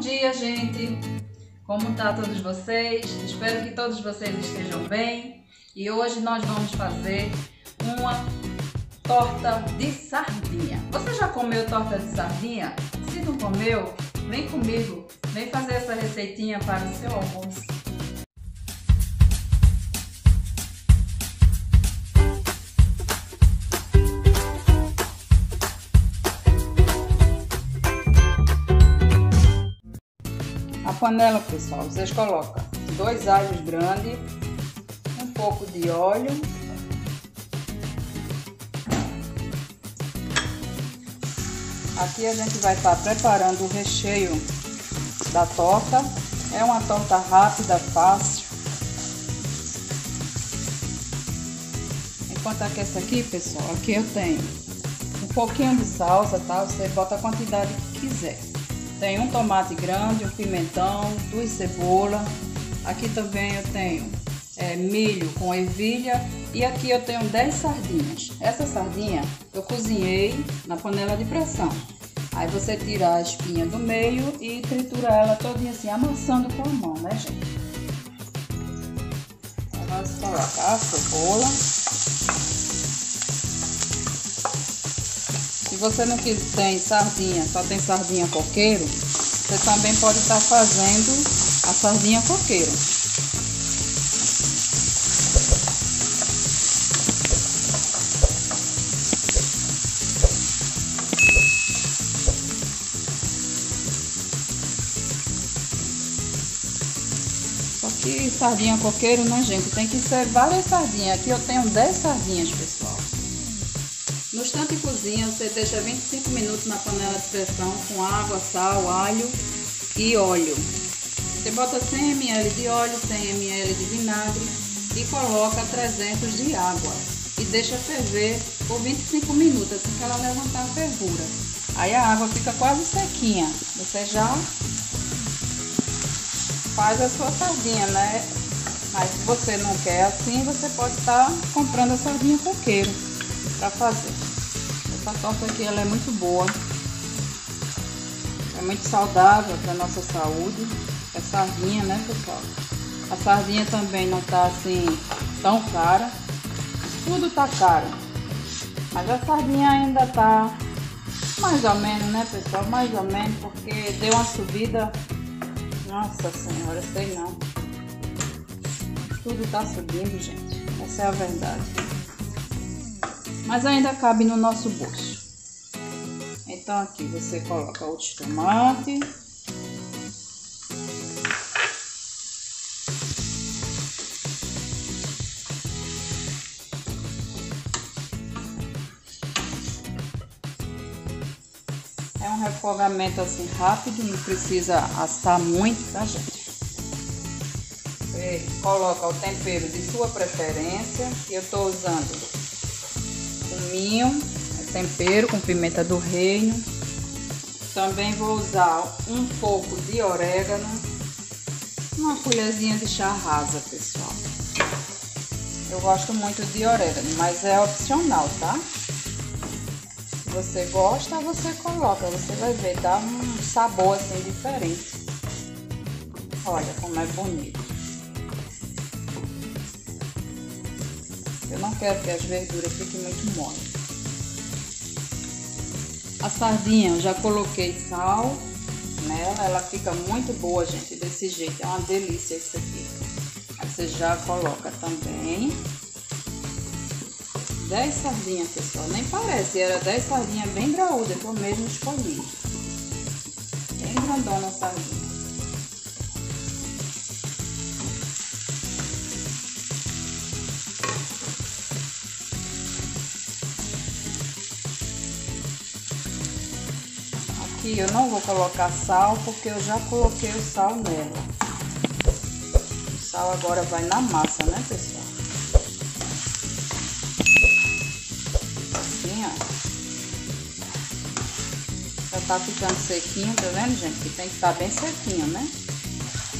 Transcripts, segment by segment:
dia, gente! Como tá todos vocês? Espero que todos vocês estejam bem. E hoje nós vamos fazer uma torta de sardinha. Você já comeu torta de sardinha? Se não comeu, vem comigo. Vem fazer essa receitinha para o seu almoço. Panela, pessoal, vocês colocam dois alhos grandes, um pouco de óleo, Aqui a gente vai estar tá preparando o recheio da torta. É uma torta rápida, fácil. Enquanto aquece aqui, pessoal, aqui eu tenho um pouquinho de salsa, tá? Você bota a quantidade que quiser. Tem um tomate grande, um pimentão, duas cebolas. Aqui também eu tenho é, milho com ervilha e aqui eu tenho 10 sardinhas. Essa sardinha eu cozinhei na panela de pressão. Aí você tira a espinha do meio e tritura ela todinha assim, amassando com a mão, né, gente? Agora você coloca a cebola. Você não tem sardinha, só tem sardinha coqueiro, você também pode estar tá fazendo a sardinha coqueiro. Só que sardinha coqueiro, né, gente? Tem que ser várias sardinhas. Aqui eu tenho 10 sardinhas, pessoal. Instante cozinha, você deixa 25 minutos na panela de pressão com água, sal, alho e óleo. Você bota 100 ml de óleo, 100 ml de vinagre e coloca 300 de água e deixa ferver por 25 minutos, assim que ela levantar a fervura. Aí a água fica quase sequinha. Você já faz a sua sardinha, né? Mas se você não quer assim, você pode estar tá comprando a sardinha coqueiro para fazer. Essa torta aqui ela é muito boa. É muito saudável para nossa saúde. É sardinha, né, pessoal? A sardinha também não tá assim tão cara. Tudo tá caro. Mas a sardinha ainda tá mais ou menos, né, pessoal? Mais ou menos, porque deu uma subida. Nossa senhora, sei não. Tudo tá subindo, gente. Essa é a verdade mas ainda cabe no nosso bolso. Então aqui você coloca outros tomate. É um refogamento assim rápido, não precisa assar muito, tá gente? Você coloca o tempero de sua preferência. Eu tô usando cominho, é tempero com pimenta do reino. Também vou usar um pouco de orégano, uma colherzinha de chá rasa, pessoal. Eu gosto muito de orégano, mas é opcional, tá? Se você gosta, você coloca, você vai ver, dá um sabor assim diferente. Olha como é bonito. Quero que as verduras fiquem muito moles. A sardinha já coloquei sal nela, ela fica muito boa, gente, desse jeito. É uma delícia isso aqui. Aí você já coloca também 10 sardinhas, pessoal. Nem parece, era 10 sardinhas bem graúdas eu mesmo escolhi. Bem grandona a sardinha. Aqui eu não vou colocar sal porque eu já coloquei o sal nela. O sal agora vai na massa, né, pessoal? Assim, ó. Já tá ficando sequinho, tá vendo, gente? Que tem que estar tá bem sequinho, né?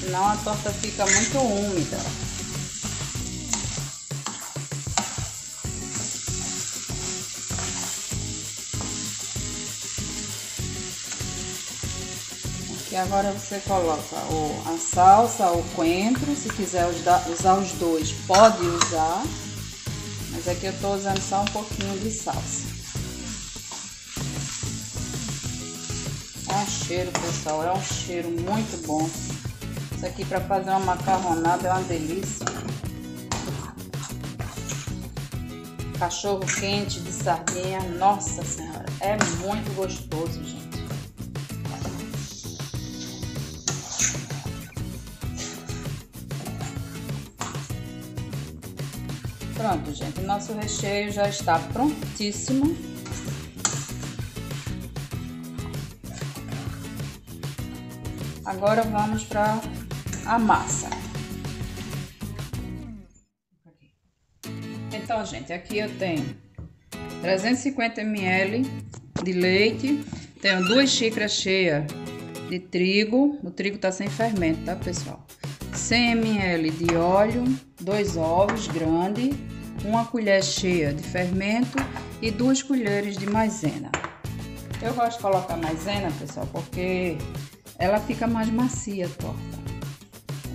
Senão a torta fica muito úmida. E agora você coloca o, a salsa, o coentro, se quiser usar os dois, pode usar. Mas aqui eu tô usando só um pouquinho de salsa. É um cheiro, pessoal, é um cheiro muito bom. Isso aqui para fazer uma macarronada é uma delícia. Cachorro quente de sardinha, nossa senhora, é muito gostoso, gente. Pronto, gente, nosso recheio já está prontíssimo. Agora vamos para a massa. Então, gente, aqui eu tenho 350 ml de leite, tenho duas xícaras cheias de trigo, o trigo tá sem fermento, tá, pessoal? 100 ml de óleo, dois ovos grandes, uma colher cheia de fermento e duas colheres de maisena. Eu gosto de colocar maisena, pessoal, porque ela fica mais macia a torta.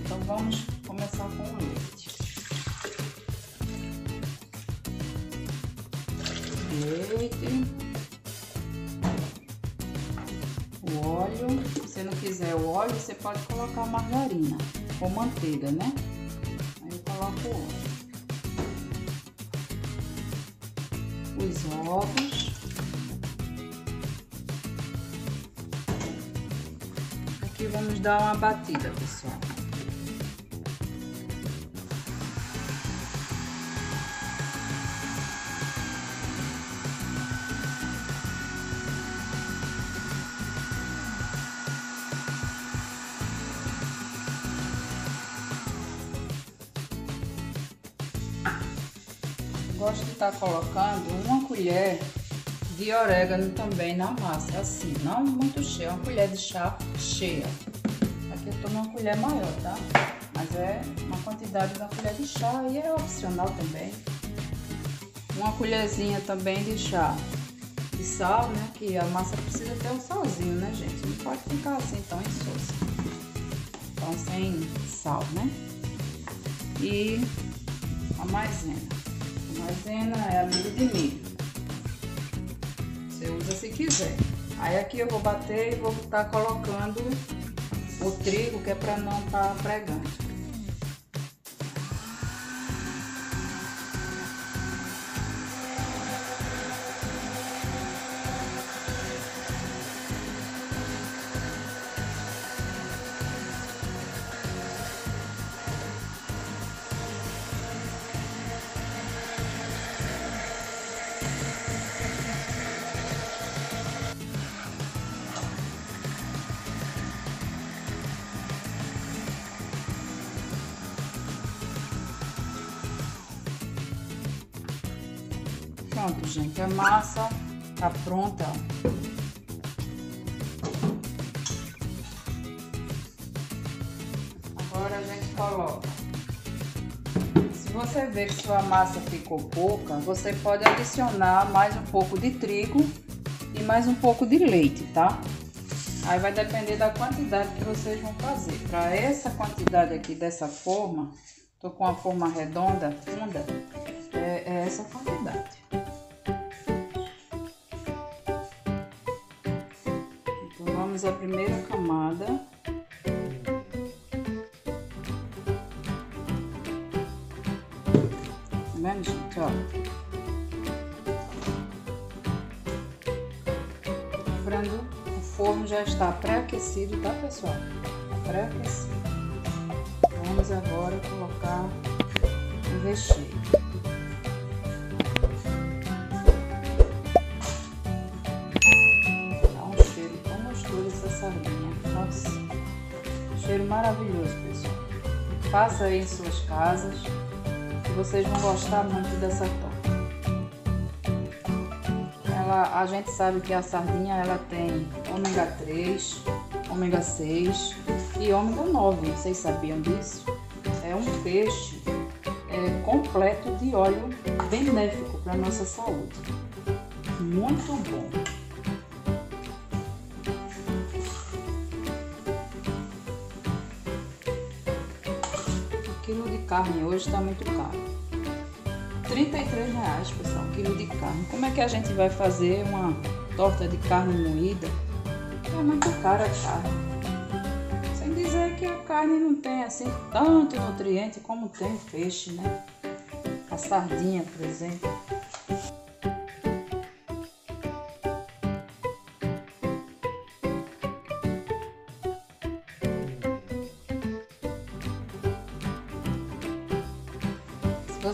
Então vamos começar com o leite. Leite. O óleo. Se você não quiser o óleo, você pode colocar margarina ou manteiga, né? Aí eu coloco o óleo. Ovos. Aqui vamos dar uma batida, pessoal. Gosto de estar tá colocando uma colher de orégano também na massa, assim, não muito cheia, uma colher de chá cheia. Aqui eu tô numa colher maior, tá? Mas é uma quantidade da colher de chá e é opcional também. Uma colherzinha também de chá de sal, né? Que a massa precisa ter um salzinho, né, gente? Não pode ficar assim tão insossa. Então, sem sal, né? E a maisena. Maisena é amigo de milho. Você usa se quiser. Aí aqui eu vou bater e vou estar tá colocando o trigo, que é para não estar tá. Pronto, gente, a massa tá pronta. Agora a gente coloca. Se você ver que sua massa ficou pouca, você pode adicionar mais um pouco de trigo e mais um pouco de leite, tá? Aí vai depender da quantidade que vocês vão fazer. Para essa quantidade aqui dessa forma, tô com a forma redonda, funda, é, é essa quantidade. Fizemos a primeira camada. Tá vendo, gente? Ó. Lembrando, o forno já está pré-aquecido, tá, pessoal? Pré-aquecido. Vamos agora colocar o recheio. Maravilhoso, pessoal. Faça aí em suas casas que vocês vão gostar muito dessa torta. Ela, a gente sabe que a sardinha ela tem ômega 3, ômega 6 e ômega 9. Vocês sabiam disso? É um peixe é, completo de óleo benéfico para nossa saúde. Muito bom. Carne hoje está muito caro. 33 reais, pessoal, um quilo de carne. Como é que a gente vai fazer uma torta de carne moída? É muito cara a carne. Sem dizer que a carne não tem assim tanto nutriente como tem o peixe, né? A sardinha, por exemplo.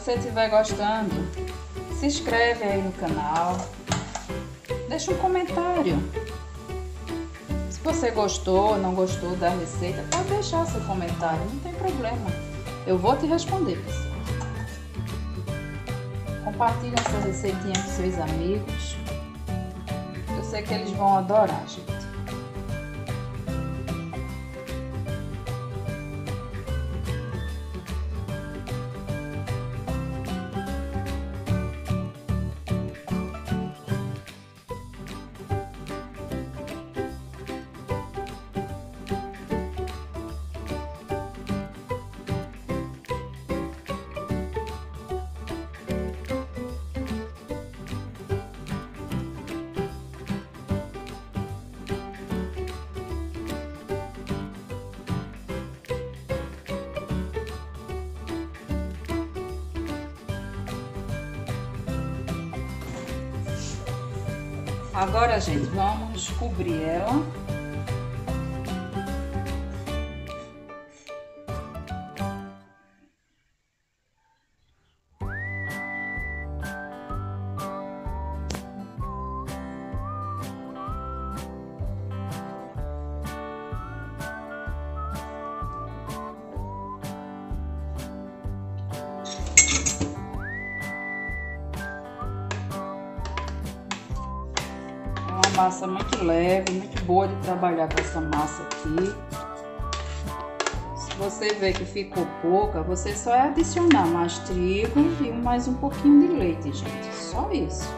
Você estiver gostando, se inscreve aí no canal, deixa um comentário. Se você gostou ou não gostou da receita, pode deixar seu comentário, não tem problema. Eu vou te responder, pessoal. Compartilhe essa receitinha com seus amigos. Eu sei que eles vão adorar, gente. Agora, gente, vamos cobrir ela massa muito leve, muito boa de trabalhar com essa massa aqui. Se você ver que ficou pouca, você só é adicionar mais trigo e mais um pouquinho de leite, gente. Só isso.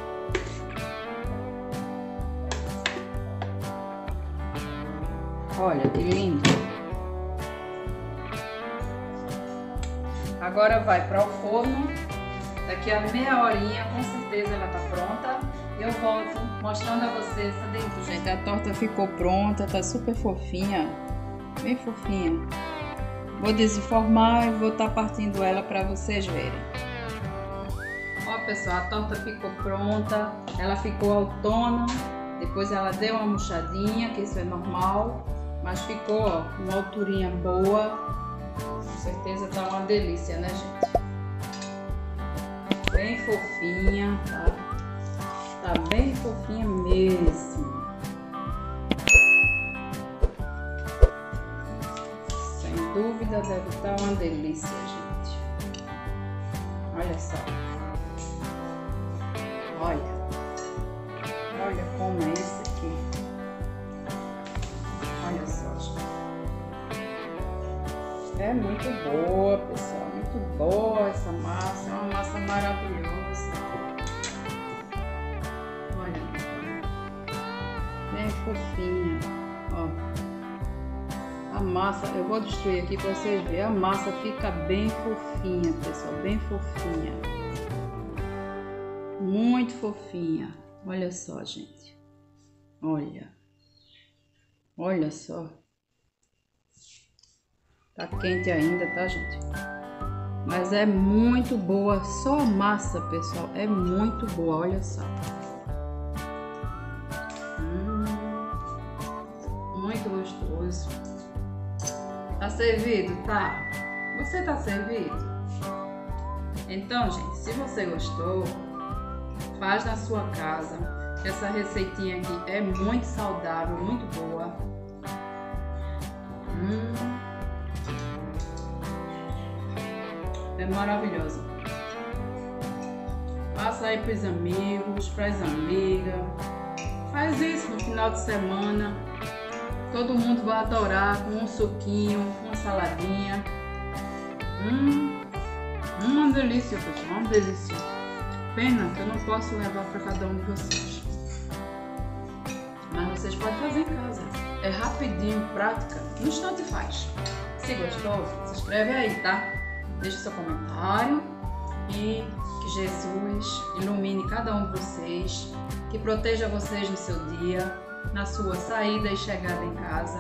Olha que lindo. Agora vai para o forno. Daqui a meia horinha, com certeza ela tá pronta eu volto mostrando a vocês, tá dentro, gente? A torta ficou pronta, tá super fofinha, bem fofinha. Vou desenformar e vou estar tá partindo ela para vocês verem. Ó, pessoal, a torta ficou pronta, ela ficou autona, depois ela deu uma murchadinha, que isso é normal, mas ficou, ó, uma alturinha boa. Com certeza tá uma delícia, né, gente? Bem fofinha, tá? Tá bem fofinha mesmo. Sem dúvida deve estar tá uma delícia, gente. Olha só. Olha. Olha como é esse aqui. Olha só, gente. É muito boa, pessoal. Muito boa essa massa. É uma massa maravilhosa. Fofinha, ó. A massa, eu vou destruir aqui para vocês verem, a massa fica bem fofinha, pessoal, bem fofinha. Muito fofinha. Olha só, gente. Olha. Olha só. Tá quente ainda, tá, gente? Mas é muito boa, só a massa, pessoal, é muito boa, olha só. Tá servido? Tá. Você tá servido? Então, gente, se você gostou, faz na sua casa. Essa receitinha aqui é muito saudável, muito boa. Hum. É maravilhosa. Passa aí pros amigos, pras amigas. Faz isso no final de semana. Todo mundo vai adorar com um suquinho, uma saladinha. Hum, uma delícia, pessoal, uma delícia. Pena que eu não posso levar para cada um de vocês. Mas vocês podem fazer em casa. É rapidinho, prática, no instante faz. Se gostou, se inscreve aí, tá? deixe seu comentário e que Jesus ilumine cada um de vocês, que proteja vocês no seu dia, na sua saída e chegada em casa,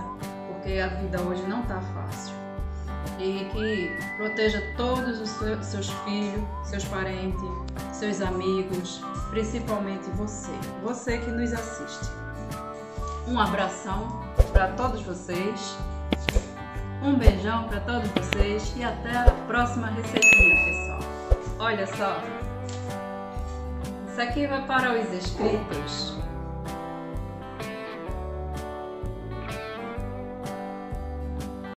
porque a vida hoje não está fácil. E que proteja todos os seus filhos, seus parentes, seus amigos, principalmente você, você que nos assiste. Um abração para todos vocês, um beijão para todos vocês e até a próxima receitinha, pessoal. Olha só, isso aqui vai para os inscritos